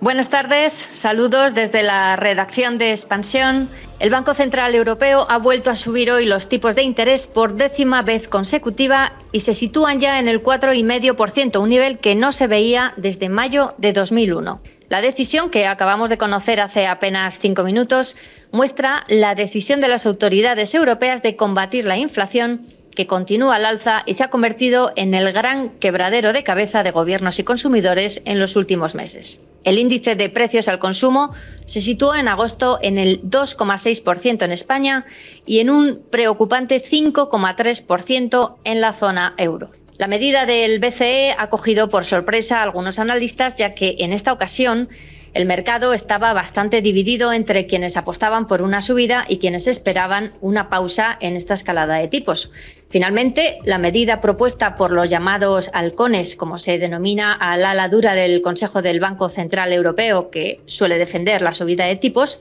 Buenas tardes, saludos desde la redacción de Expansión. El Banco Central Europeo ha vuelto a subir hoy los tipos de interés por décima vez consecutiva y se sitúan ya en el 4,5%, un nivel que no se veía desde mayo de 2001. La decisión que acabamos de conocer hace apenas cinco minutos muestra la decisión de las autoridades europeas de combatir la inflación que continúa al alza y se ha convertido en el gran quebradero de cabeza de gobiernos y consumidores en los últimos meses. El índice de precios al consumo se situó en agosto en el 2,6% en España y en un preocupante 5,3% en la zona euro. La medida del BCE ha cogido por sorpresa a algunos analistas, ya que en esta ocasión el mercado estaba bastante dividido entre quienes apostaban por una subida y quienes esperaban una pausa en esta escalada de tipos. Finalmente, la medida propuesta por los llamados halcones, como se denomina al ala dura del Consejo del Banco Central Europeo, que suele defender la subida de tipos,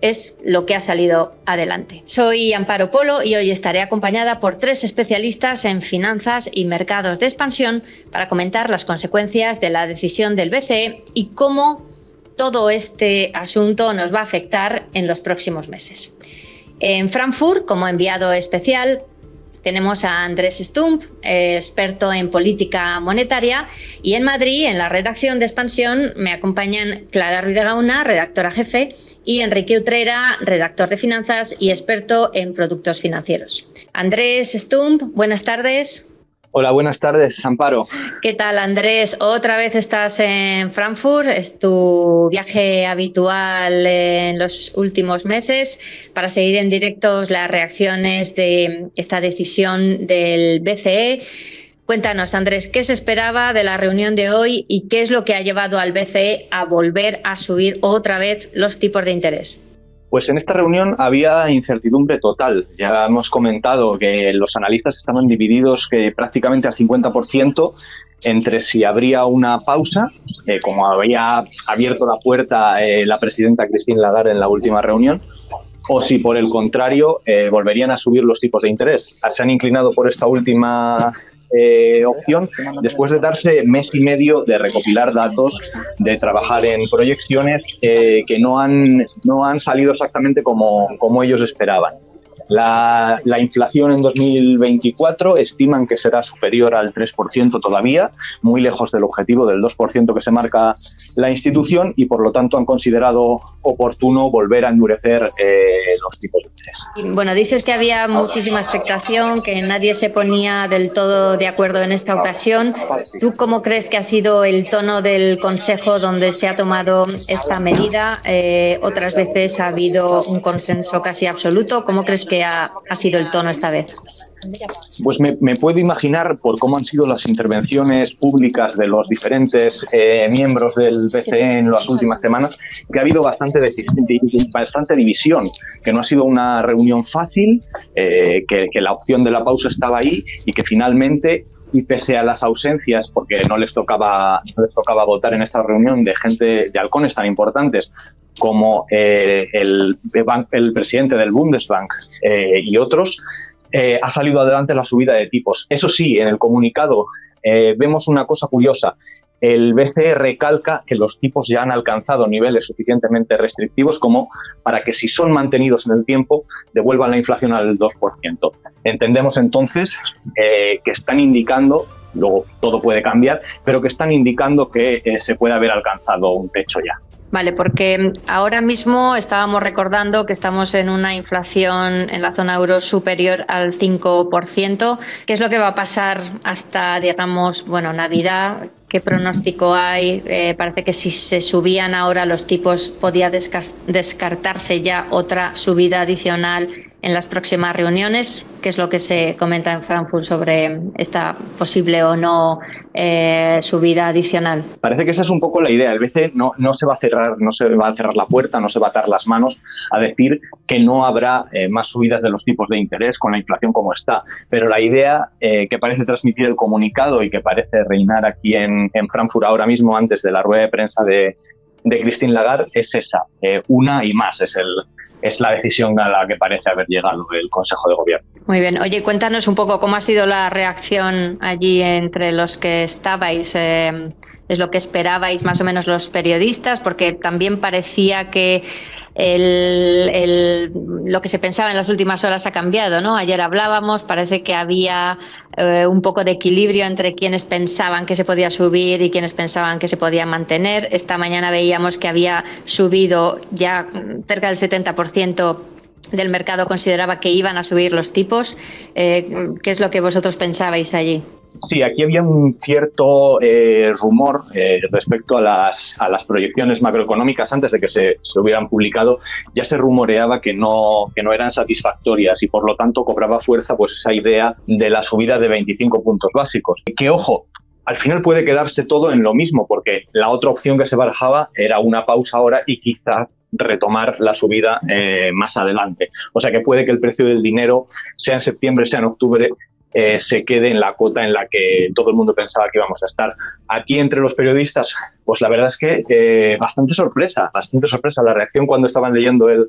es lo que ha salido adelante. Soy Amparo Polo y hoy estaré acompañada por tres especialistas en finanzas y mercados de expansión para comentar las consecuencias de la decisión del BCE y cómo todo este asunto nos va a afectar en los próximos meses. En Frankfurt, como enviado especial, tenemos a Andrés Stump, experto en política monetaria, y en Madrid, en la redacción de Expansión, me acompañan Clara Ruiz de Gauna, redactora jefe, y Enrique Utrera, redactor de finanzas y experto en productos financieros. Andrés Stump, buenas tardes. Hola, buenas tardes, Amparo. ¿Qué tal, Andrés? Otra vez estás en Frankfurt, es tu viaje habitual en los últimos meses para seguir en directo las reacciones de esta decisión del BCE. Cuéntanos, Andrés, ¿qué se esperaba de la reunión de hoy y qué es lo que ha llevado al BCE a volver a subir otra vez los tipos de interés? Pues en esta reunión había incertidumbre total. Ya hemos comentado que los analistas estaban divididos que prácticamente al 50% entre si habría una pausa, eh, como había abierto la puerta eh, la presidenta Christine Lagarde en la última reunión, o si por el contrario eh, volverían a subir los tipos de interés. Se han inclinado por esta última eh, opción después de darse mes y medio de recopilar datos, de trabajar en proyecciones eh, que no han, no han salido exactamente como, como ellos esperaban. La, inflación en 2024 estiman que será superior al 3% todavía, muy lejos del objetivo del 2% que se marca la institución y por lo tanto han considerado oportuno volver a endurecer eh, los tipos de interés. Bueno, dices que había muchísima expectación, que nadie se ponía del todo de acuerdo en esta ocasión. ¿Tú cómo crees que ha sido el tono del Consejo donde se ha tomado esta medida? Eh, otras veces ha habido un consenso casi absoluto. ¿Cómo crees que ha, sido el tono esta vez? Pues me, puedo imaginar por cómo han sido las intervenciones públicas de los diferentes eh, miembros del BCE en las últimas semanas, que ha habido bastante, bastante división, que no ha sido una reunión fácil, eh, que, que la opción de la pausa estaba ahí y que finalmente y pese a las ausencias, porque no les tocaba, no les tocaba votar en esta reunión de gente de halcones tan importantes como eh, el, presidente del Bundesbank eh, y otros, eh, ha salido adelante la subida de tipos. Eso sí, en el comunicado vemos una cosa curiosa. El BCE recalca que los tipos ya han alcanzado niveles suficientemente restrictivos como para que si son mantenidos en el tiempo devuelvan la inflación al 2%. Entendemos entonces que están indicando luego todo puede cambiar, pero que están indicando que se puede haber alcanzado un techo ya. Vale, porque ahora mismo estábamos recordando que estamos en una inflación en la zona euro superior al 5%. ¿Qué es lo que va a pasar hasta, digamos, bueno, Navidad? ¿Qué pronóstico hay? Eh, parece que si se subían ahora los tipos podía descartarse ya otra subida adicional en las próximas reuniones. ¿Qué es lo que se comenta en Frankfurt sobre esta posible o no eh, subida adicional? Parece que esa es un poco la idea. El BCE no, no se va a cerrar, no se va a cerrar la puerta, no se va a atar las manos a decir que no habrá eh, más subidas de los tipos de interés con la inflación como está. Pero la idea eh, que parece transmitir el comunicado y que parece reinar aquí en, en Frankfurt ahora mismo, antes de la rueda de prensa de, de Christine Lagarde es esa, una y más, es el, es la decisión a la que parece haber llegado el Consejo de Gobierno. Muy bien. Oye, cuéntanos un poco cómo ha sido la reacción allí entre los que estabais. Eh, es lo que esperabais más o menos los periodistas, porque también parecía que lo que se pensaba en las últimas horas ha cambiado, ¿no? Ayer hablábamos, parece que había eh, un poco de equilibrio entre quienes pensaban que se podía subir y quienes pensaban que se podía mantener. Esta mañana veíamos que había subido ya cerca del 70% del mercado consideraba que iban a subir los tipos. Eh, ¿Qué es lo que vosotros pensabais allí? Sí, aquí había un cierto eh, rumor eh, respecto a las, a las proyecciones macroeconómicas antes de que se, hubieran publicado. Ya se rumoreaba que no, que no eran satisfactorias y por lo tanto cobraba fuerza pues esa idea de la subida de 25 puntos básicos. Que ojo, al final puede quedarse todo en lo mismo porque la otra opción que se barajaba era una pausa ahora y quizá retomar la subida eh, más adelante. O sea que puede que el precio del dinero, sea en septiembre, sea en octubre, eh, se quede en la cota en la que todo el mundo pensaba que íbamos a estar. Aquí entre los periodistas, pues la verdad es que bastante sorpresa, bastante sorpresa la reacción cuando estaban leyendo el,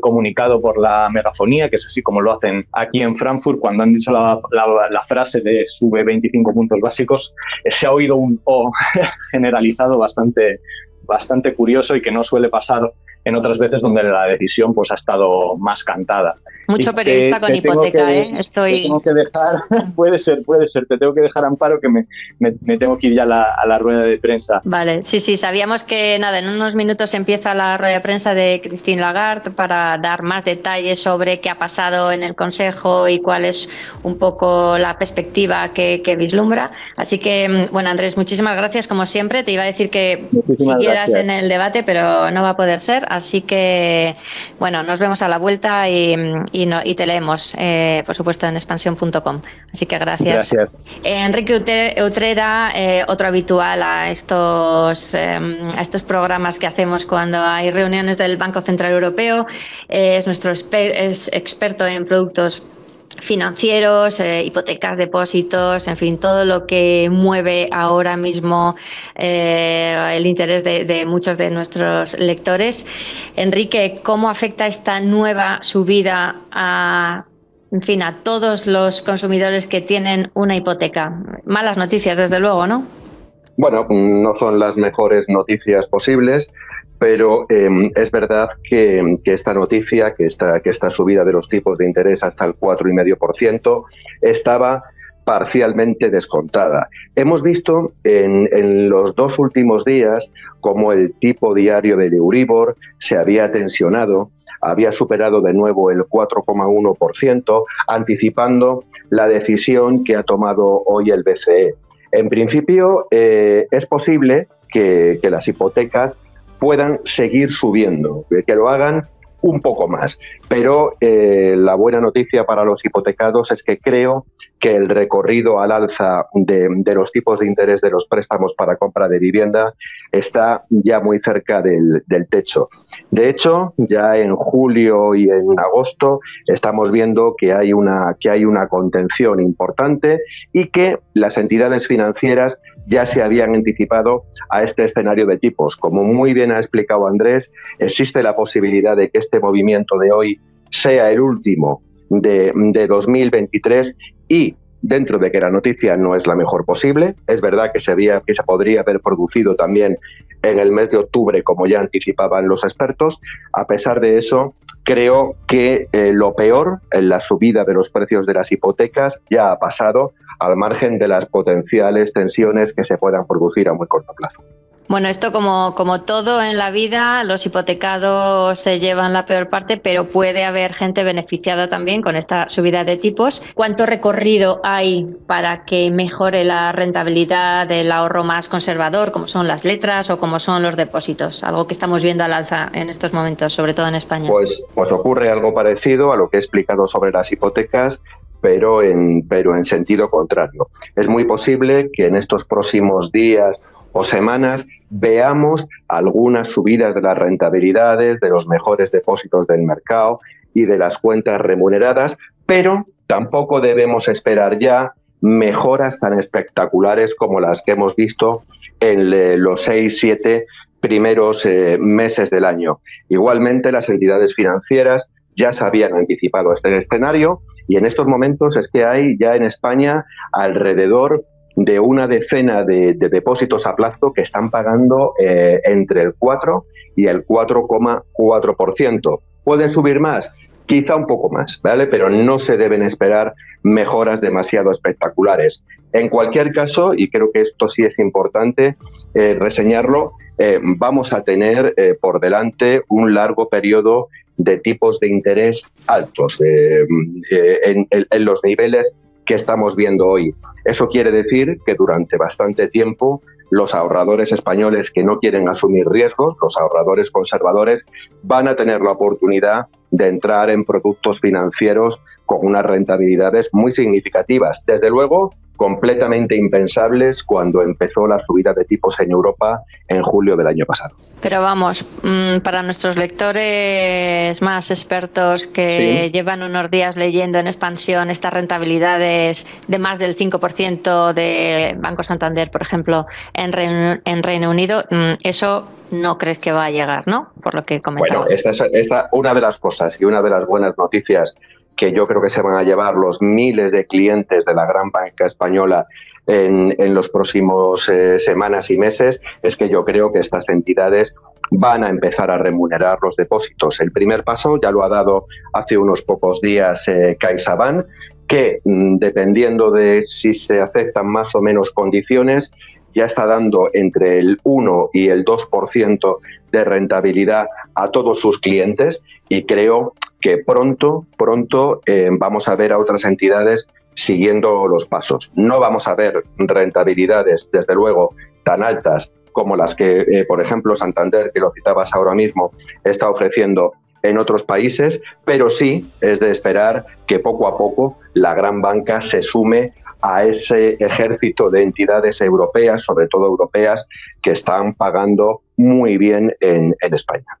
comunicado por la megafonía, que es así como lo hacen aquí en Frankfurt, cuando han dicho la frase de sube 25 puntos básicos, eh, se ha oído un O generalizado bastante, bastante curioso y que no suele pasar en otras veces donde la decisión pues ha estado más cantada. Mucho periodista con hipoteca, ¿eh? Estoy... tengo que dejar, puede ser, puede ser, te tengo que dejar amparo que me, me, tengo que ir ya a la, a la, rueda de prensa. Vale, sí, sí, sabíamos que nada, en unos minutos empieza la rueda de prensa de Christine Lagarde para dar más detalles sobre qué ha pasado en el Consejo y cuál es un poco la perspectiva que, que vislumbra. Así que, bueno, Andrés, muchísimas gracias como siempre. Te iba a decir que muchísimas siguieras gracias. en el debate, pero no va a poder ser. Así que, bueno, nos vemos a la vuelta y, y, no, y te leemos, eh, por supuesto, en expansión.com. Así que gracias. gracias. Eh, Enrique Utrera, eh, otro habitual a estos, a estos programas que hacemos cuando hay reuniones del Banco Central Europeo, es nuestro es experto en productos financieros, eh, hipotecas, depósitos, en fin, todo lo que mueve ahora mismo eh, el interés de, de, muchos de nuestros lectores. Enrique, ¿cómo afecta esta nueva subida a, en fin, a todos los consumidores que tienen una hipoteca? Malas noticias, desde luego, ¿no? Bueno, no son las mejores noticias posibles pero eh, es verdad que, esta noticia, que esta, que esta subida de los tipos de interés hasta el 4,5% estaba parcialmente descontada. Hemos visto en, los dos últimos días cómo el tipo diario del Euribor se había tensionado, había superado de nuevo el 4,1%, anticipando la decisión que ha tomado hoy el BCE. En principio, eh, es posible que las hipotecas puedan seguir subiendo, que lo hagan un poco más. Pero eh, la buena noticia para los hipotecados es que creo que el recorrido al alza de, los tipos de interés de los préstamos para compra de vivienda está ya muy cerca del, del techo. De hecho, ya en julio y en agosto estamos viendo que hay una, que hay una contención importante y que las entidades financieras ya se habían anticipado a este escenario de tipos. Como muy bien ha explicado Andrés, existe la posibilidad de que este movimiento de hoy sea el último de, de 2023 y dentro de que la noticia no es la mejor posible, es verdad que se, había, que se podría haber producido también en el mes de octubre, como ya anticipaban los expertos. A pesar de eso, creo que eh, lo peor en la subida de los precios de las hipotecas ya ha pasado al margen de las potenciales tensiones que se puedan producir a muy corto plazo. Bueno, esto como, como todo en la vida, los hipotecados se llevan la peor parte, pero puede haber gente beneficiada también con esta subida de tipos. ¿Cuánto recorrido hay para que mejore la rentabilidad del ahorro más conservador, como son las letras o como son los depósitos? Algo que estamos viendo al alza en estos momentos, sobre todo en España. Pues, pues ocurre algo parecido a lo que he explicado sobre las hipotecas pero en, pero en sentido contrario. Es muy posible que en estos próximos días o semanas veamos algunas subidas de las rentabilidades, de los mejores depósitos del mercado y de las cuentas remuneradas, pero tampoco debemos esperar ya mejoras tan espectaculares como las que hemos visto en los seis, siete primeros eh, meses del año. Igualmente, las entidades financieras ya se habían anticipado este escenario y en estos momentos es que hay ya en España alrededor de una decena de, depósitos a plazo que están pagando eh, entre el 4 y el 4,4%. ¿Pueden subir más? Quizá un poco más, ¿vale? Pero no se deben esperar mejoras demasiado espectaculares. En cualquier caso, y creo que esto sí es importante eh, reseñarlo, eh, vamos a tener por delante un largo periodo de tipos de interés altos en, los niveles que estamos viendo hoy. Eso quiere decir que durante bastante tiempo los ahorradores españoles que no quieren asumir riesgos, los ahorradores conservadores, van a tener la oportunidad de entrar en productos financieros con unas rentabilidades muy significativas. Desde luego, completamente impensables cuando empezó la subida de tipos en Europa en julio del año pasado. Pero vamos, mm, para nuestros lectores más expertos que llevan unos días leyendo en expansión estas rentabilidades de más del 5% de Banco Santander, por ejemplo, en Reino, en Reino Unido, mm, eso no crees que va a llegar, ¿no? Por lo que comentabas. Bueno, esta es esta, una de las cosas y una de las buenas noticias que yo creo que se van a llevar los miles de clientes de la gran banca española en, en los próximos eh, semanas y meses, es que yo creo que estas entidades van a empezar a remunerar los depósitos. El primer paso ya lo ha dado hace unos pocos días eh, CaixaBank, que mm, dependiendo de si se aceptan más o menos condiciones, ya está dando entre el 1 y el 2% de rentabilidad a todos sus clientes y creo que pronto, pronto eh, vamos a ver a otras entidades siguiendo los pasos. No vamos a ver rentabilidades, desde luego, tan altas como las que, eh, por ejemplo, Santander, que lo citabas ahora mismo, está ofreciendo en otros países, pero sí es de esperar que poco a poco la gran banca se sume a ese ejército de entidades europeas, sobre todo europeas, que están pagando muy bien en España.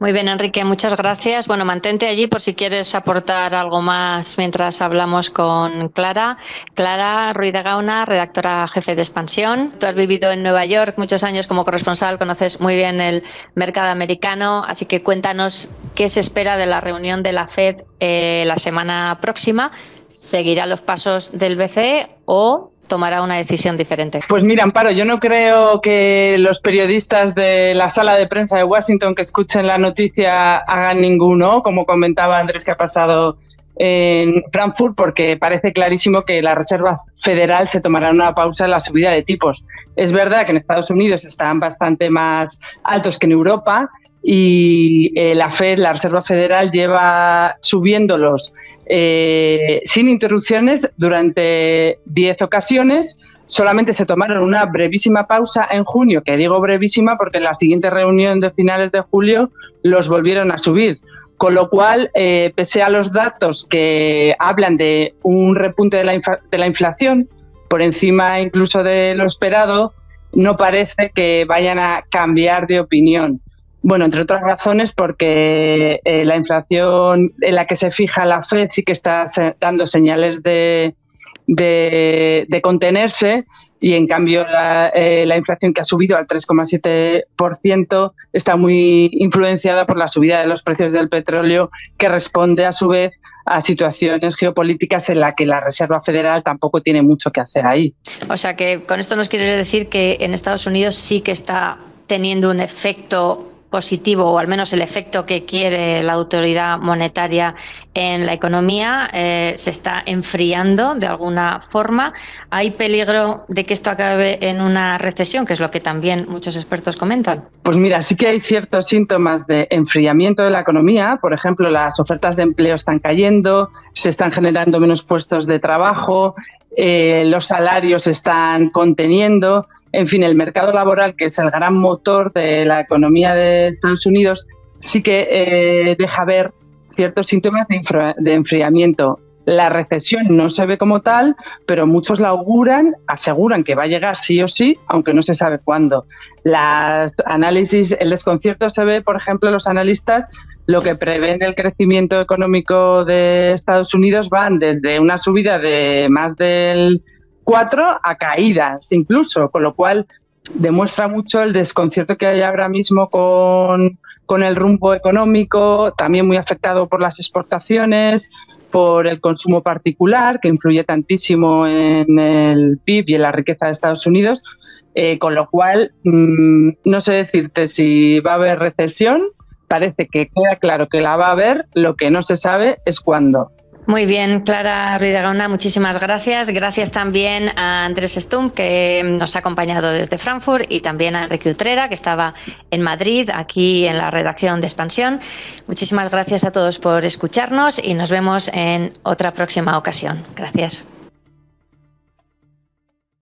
Muy bien, Enrique, muchas gracias. Bueno, mantente allí por si quieres aportar algo más mientras hablamos con Clara. Clara Ruiz de Gauna, redactora jefe de Expansión. Tú has vivido en Nueva York muchos años como corresponsal, conoces muy bien el mercado americano, así que cuéntanos qué se espera de la reunión de la FED eh, la semana próxima. ¿Seguirá los pasos del BCE o tomará una decisión diferente. Pues mira, Amparo, yo no creo que los periodistas de la sala de prensa de Washington que escuchen la noticia hagan ninguno, como comentaba Andrés que ha pasado en Frankfurt, porque parece clarísimo que la Reserva Federal se tomará una pausa en la subida de tipos. Es verdad que en Estados Unidos están bastante más altos que en Europa y eh, la Fed, la Reserva Federal, lleva subiéndolos eh, sin interrupciones durante 10 ocasiones. Solamente se tomaron una brevísima pausa en junio, que digo brevísima porque en la siguiente reunión de finales de julio los volvieron a subir. Con lo cual, eh, pese a los datos que hablan de un repunte de la, de la inflación, por encima incluso de lo esperado, no parece que vayan a cambiar de opinión. Bueno, entre otras razones porque eh, la inflación en la que se fija la Fed sí que está dando señales de, de, contenerse y en cambio la, eh, la, inflación que ha subido al 3,7% está muy influenciada por la subida de los precios del petróleo que responde a su vez a situaciones geopolíticas en las que la Reserva Federal tampoco tiene mucho que hacer ahí. O sea que con esto nos quieres decir que en Estados Unidos sí que está teniendo un efecto positivo o al menos el efecto que quiere la autoridad monetaria en la economía eh, se está enfriando de alguna forma. Hay peligro de que esto acabe en una recesión, que es lo que también muchos expertos comentan. Pues mira, sí que hay ciertos síntomas de enfriamiento de la economía. Por ejemplo, las ofertas de empleo están cayendo, se están generando menos puestos de trabajo, eh, los salarios se están conteniendo en fin, el mercado laboral, que es el gran motor de la economía de Estados Unidos, sí que eh, deja ver ciertos síntomas de, enfriamiento. La recesión no se ve como tal, pero muchos la auguran, aseguran que va a llegar sí o sí, aunque no se sabe cuándo. Las análisis, el desconcierto se ve, por ejemplo, los analistas lo que prevén el crecimiento económico de Estados Unidos van desde una subida de más del cuatro a caídas incluso, con lo cual demuestra mucho el desconcierto que hay ahora mismo con, con el rumbo económico, también muy afectado por las exportaciones, por el consumo particular, que influye tantísimo en el PIB y en la riqueza de Estados Unidos, eh, con lo cual mm, no sé decirte si va a haber recesión, parece que queda claro que la va a haber, lo que no se sabe es cuándo. Muy bien, Clara Ruiz de Gauna, muchísimas gracias. Gracias también a Andrés Stump, que nos ha acompañado desde Frankfurt, y también a Enrique Utrera, que estaba en Madrid, aquí en la redacción de Expansión. Muchísimas gracias a todos por escucharnos y nos vemos en otra próxima ocasión. Gracias.